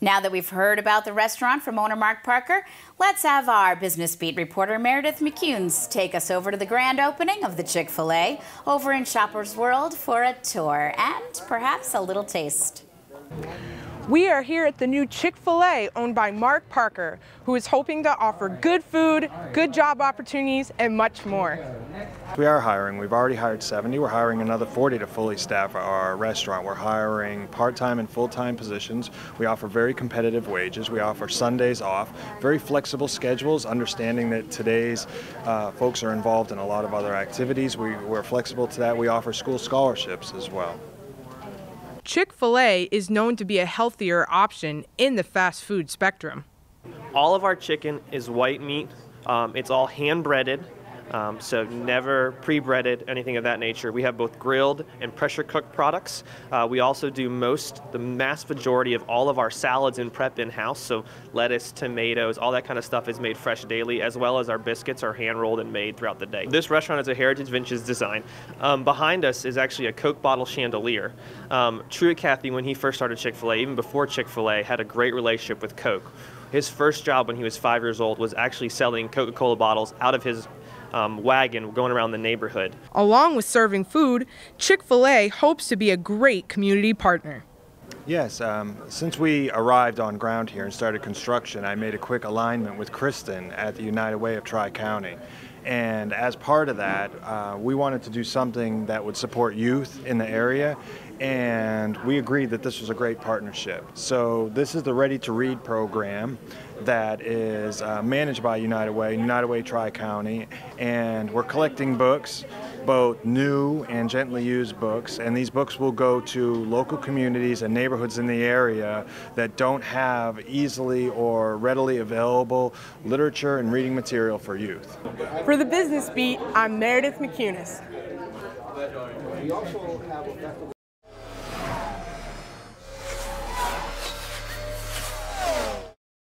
Now that we've heard about the restaurant from owner Mark Parker, let's have our Business Beat reporter Meredith McCunes take us over to the grand opening of the Chick fil A over in Shoppers World for a tour and perhaps a little taste. We are here at the new Chick-fil-A owned by Mark Parker, who is hoping to offer good food, good job opportunities, and much more. We are hiring. We've already hired 70. We're hiring another 40 to fully staff our restaurant. We're hiring part-time and full-time positions. We offer very competitive wages. We offer Sundays off, very flexible schedules, understanding that today's uh, folks are involved in a lot of other activities. We, we're flexible to that. We offer school scholarships as well. Chick fil A is known to be a healthier option in the fast food spectrum. All of our chicken is white meat. Um, it's all hand breaded. Um, so never pre-breaded, anything of that nature. We have both grilled and pressure cooked products. Uh, we also do most, the mass majority of all of our salads and prep in-house. So lettuce, tomatoes, all that kind of stuff is made fresh daily, as well as our biscuits are hand rolled and made throughout the day. This restaurant is a heritage vintage design. Um, behind us is actually a Coke bottle chandelier. Um, Truett Cathy, when he first started Chick-fil-A, even before Chick-fil-A, had a great relationship with Coke. His first job when he was five years old was actually selling Coca-Cola bottles out of his um, wagon going around the neighborhood. Along with serving food, Chick fil A hopes to be a great community partner. Yes, um, since we arrived on ground here and started construction, I made a quick alignment with Kristen at the United Way of Tri County. And as part of that, uh, we wanted to do something that would support youth in the area. And we agreed that this was a great partnership. So, this is the Ready to Read program that is uh, managed by United Way, United Way Tri County. And we're collecting books both new and gently used books, and these books will go to local communities and neighborhoods in the area that don't have easily or readily available literature and reading material for youth. For the Business Beat, I'm Meredith McCunis.